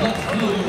どうぞ。